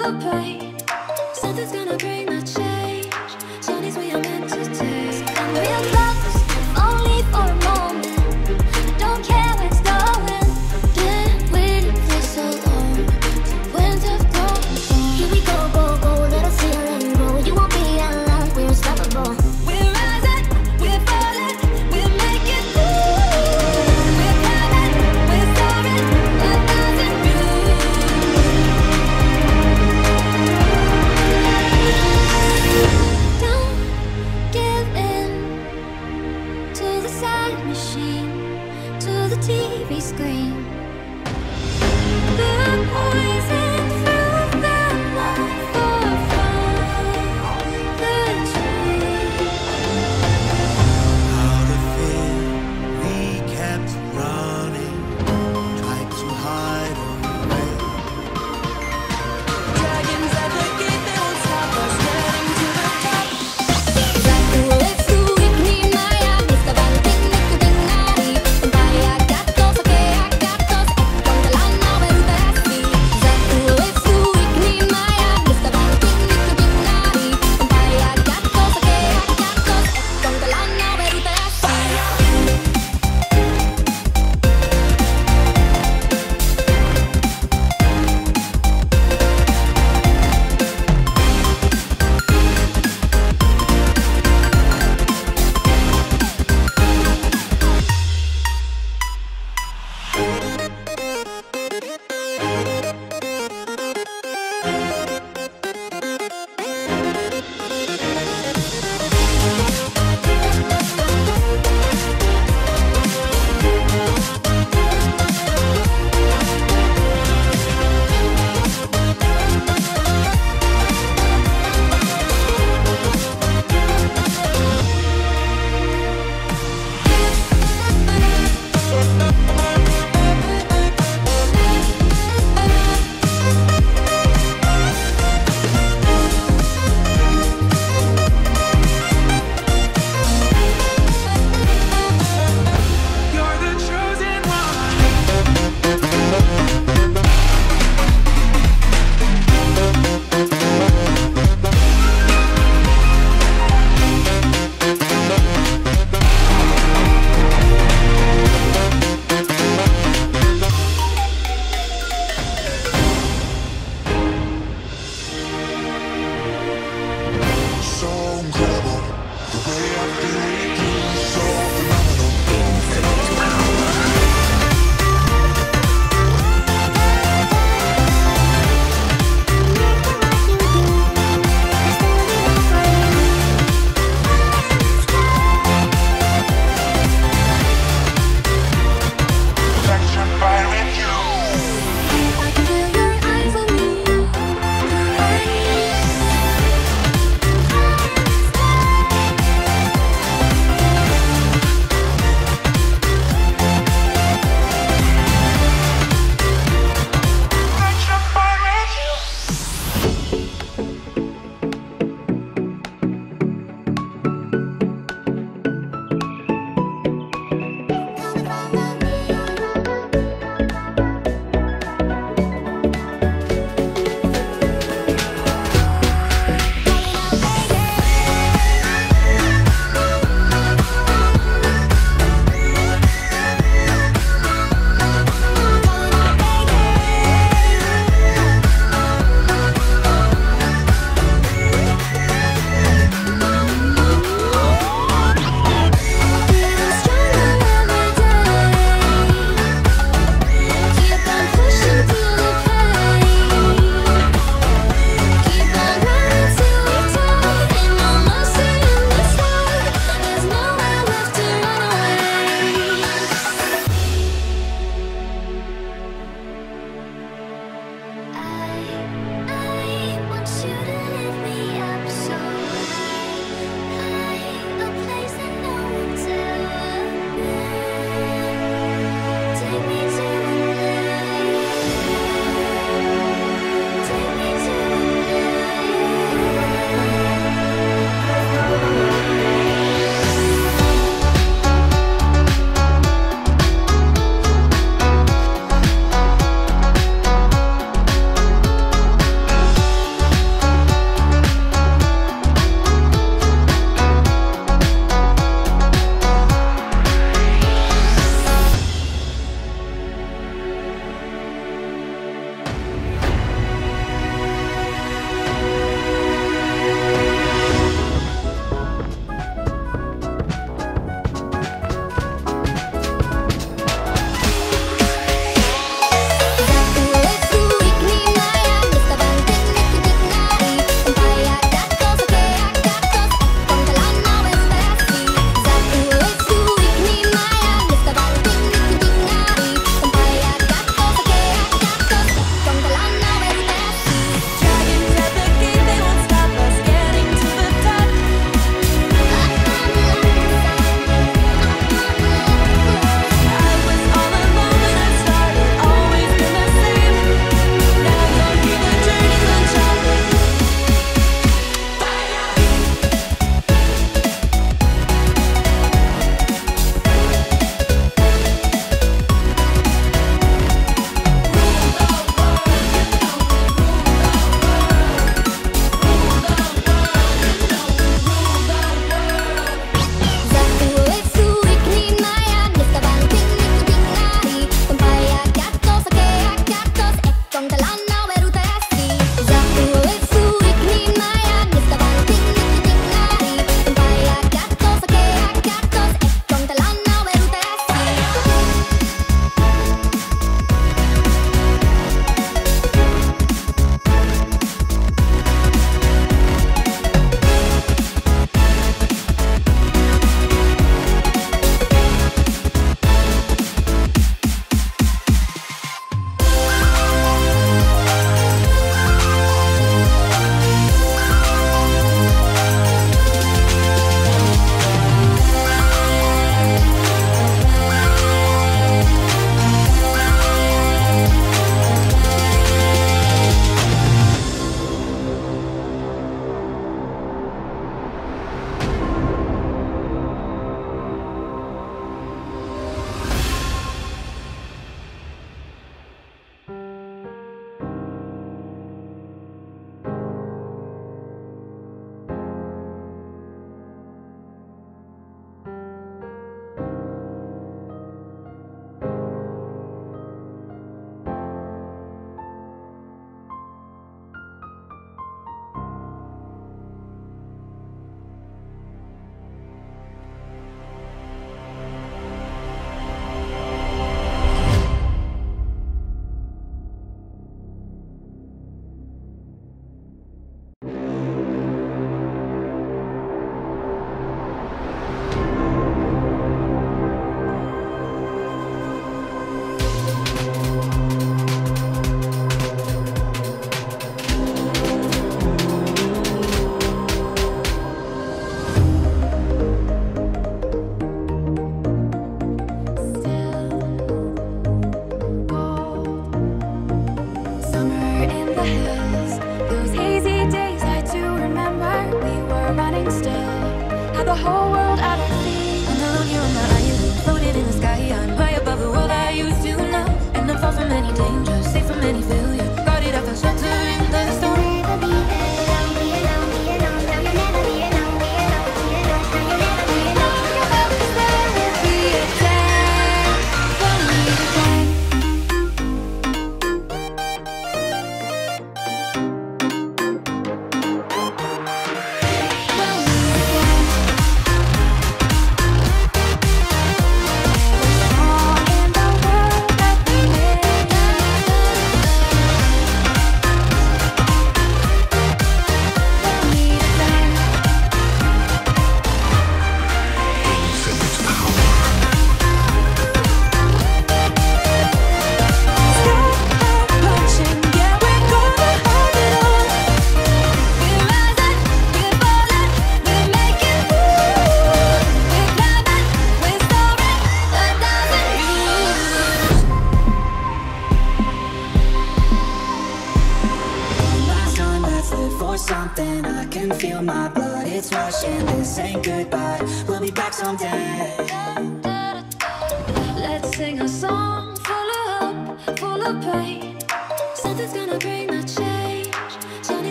hope,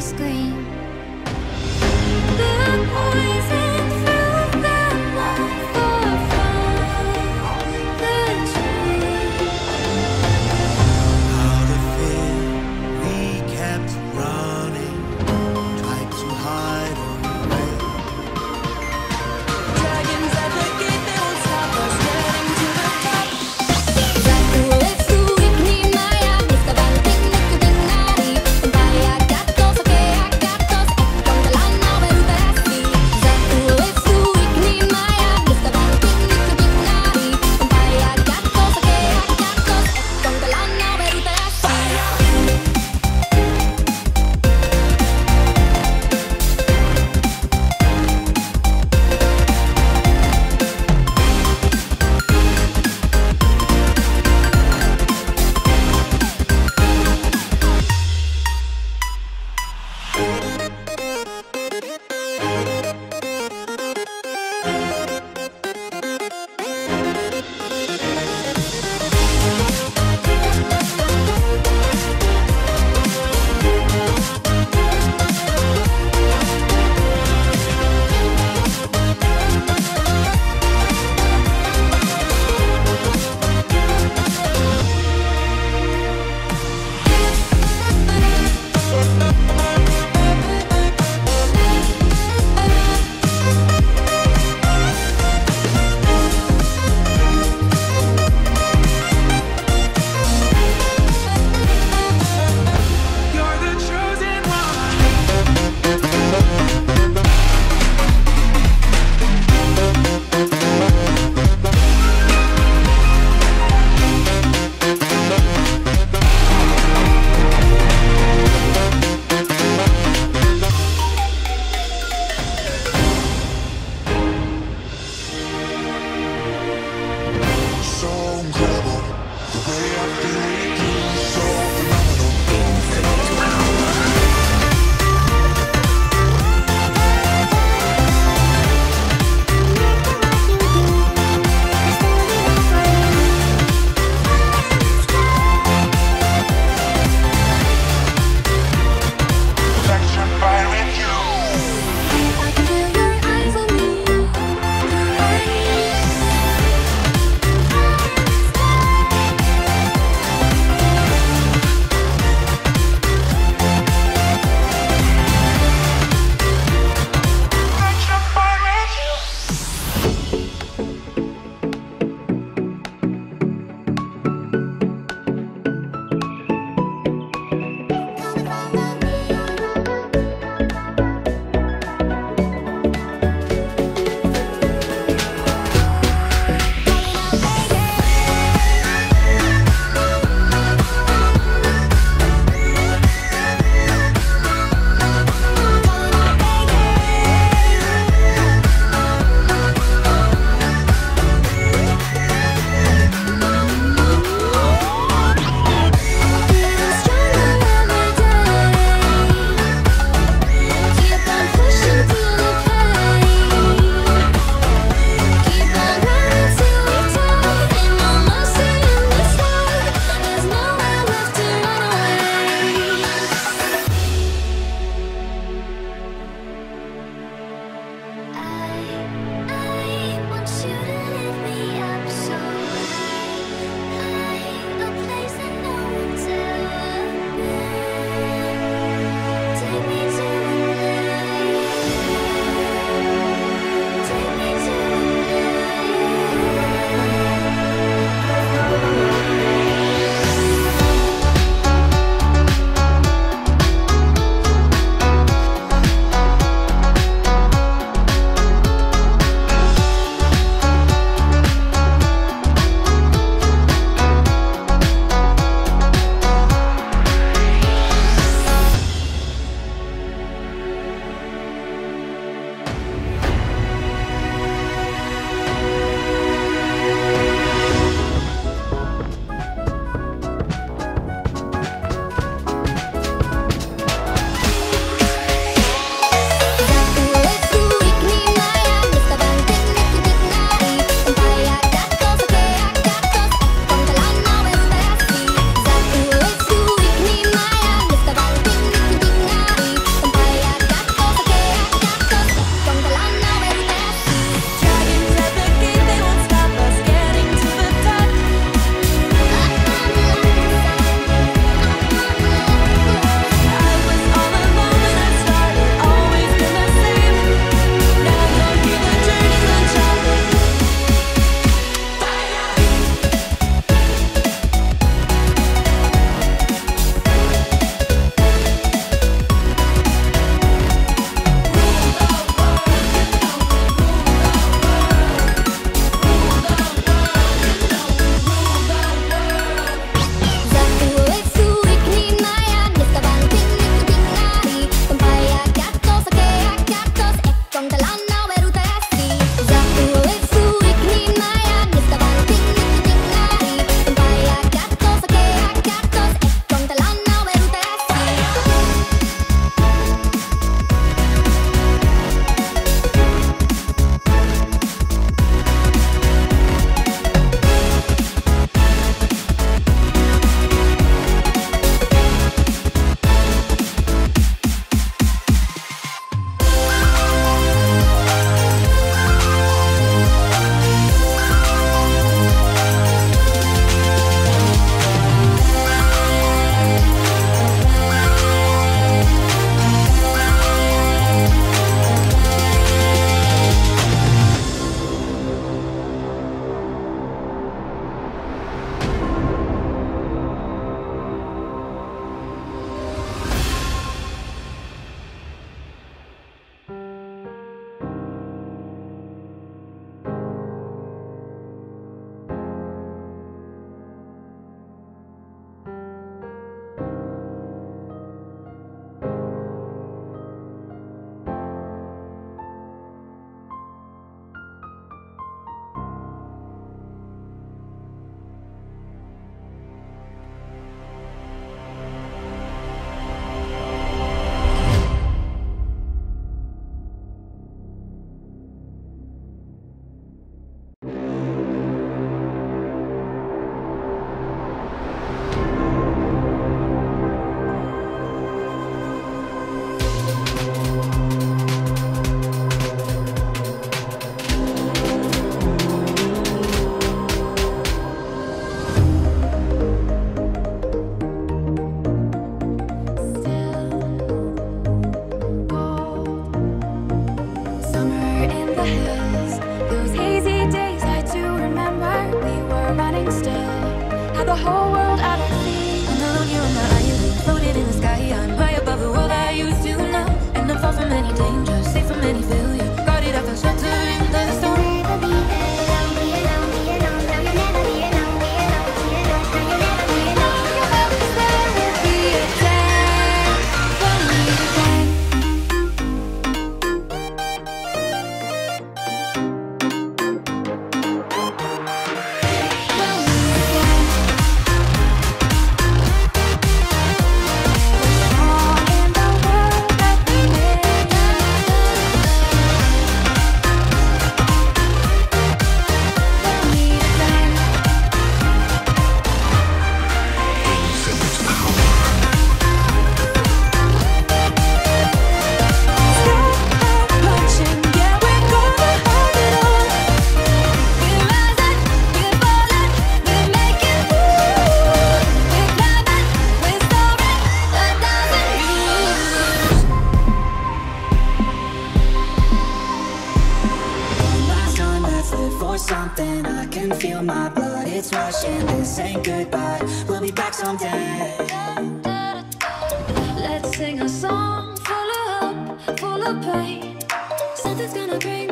scream. sing a song full of hope, full of pain. Something's gonna bring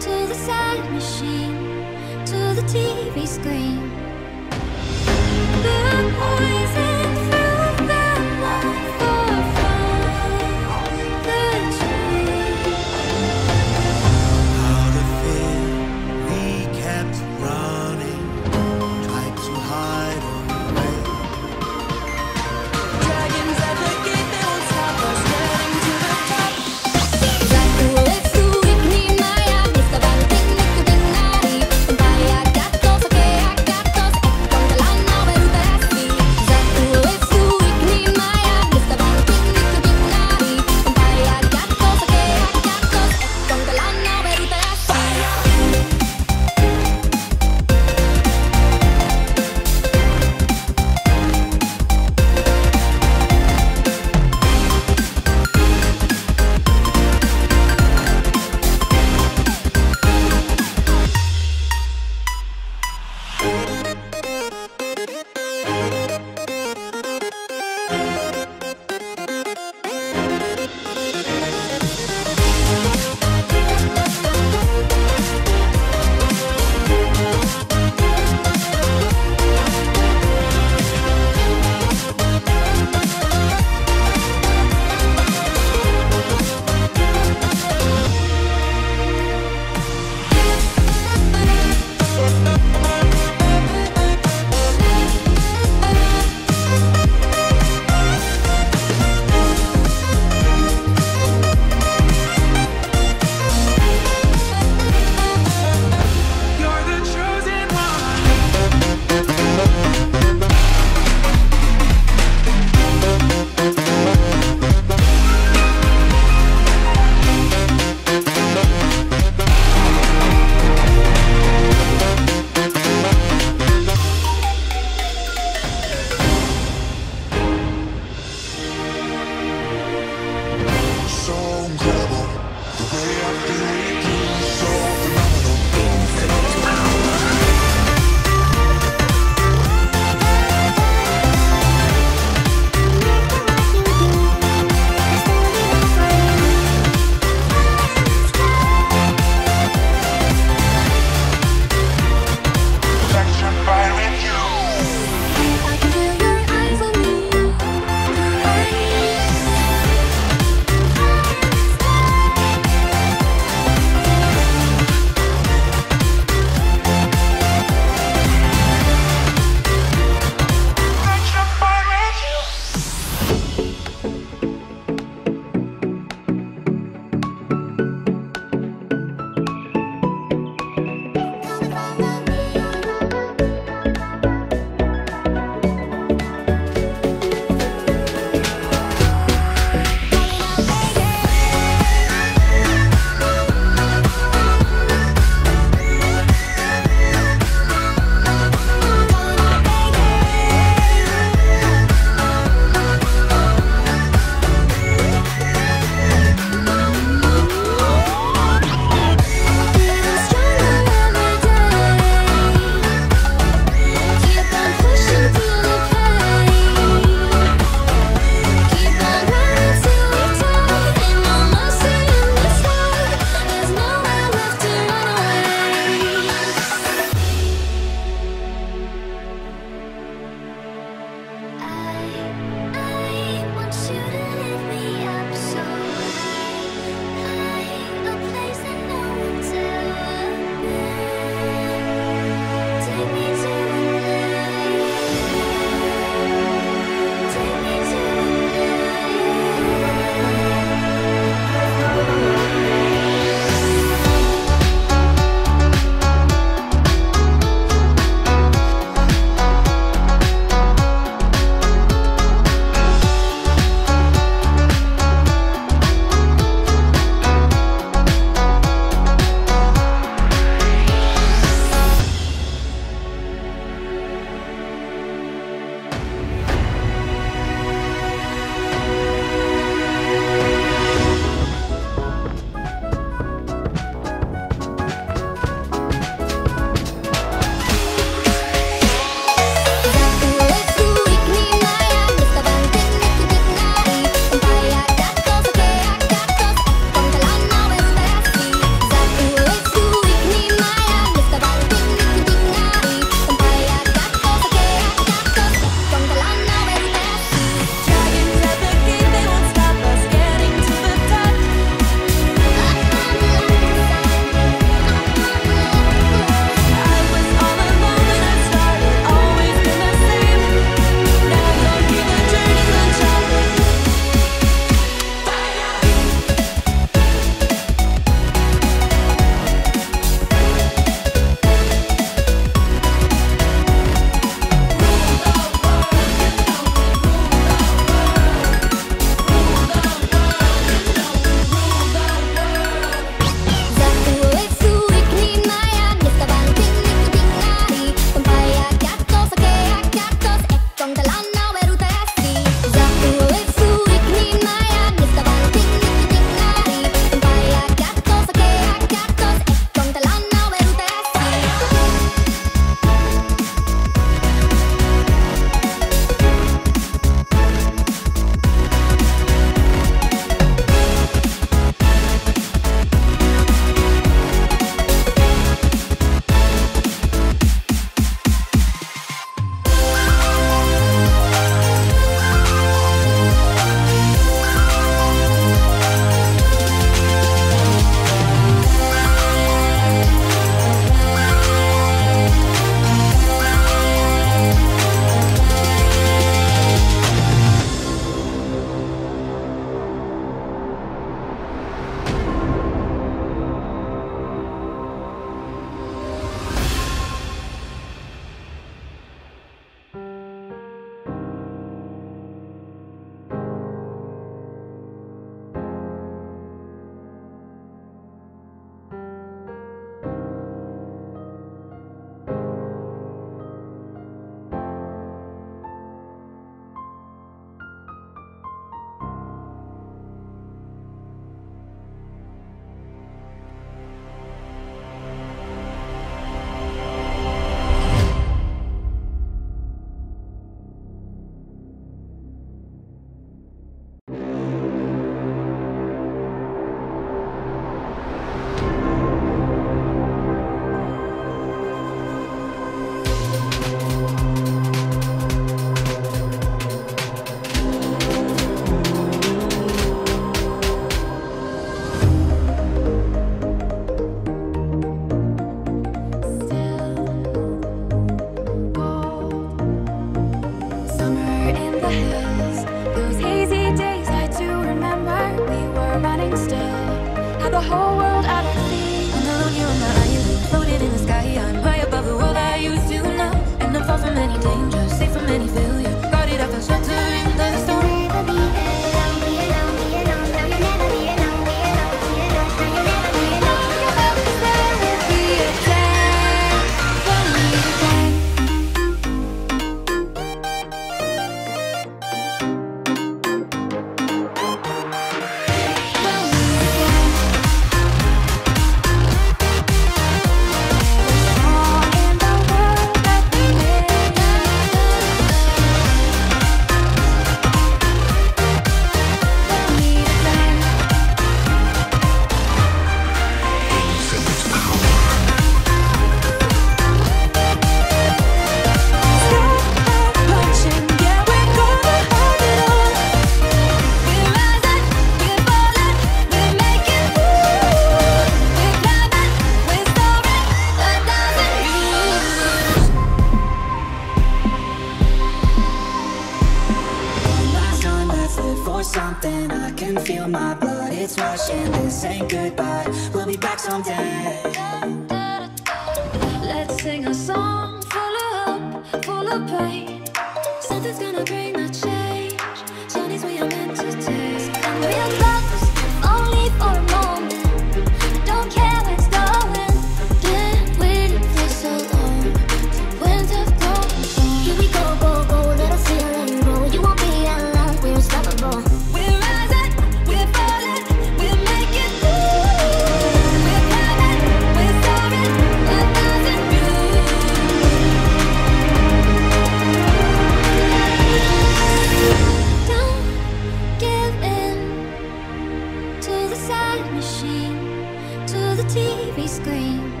to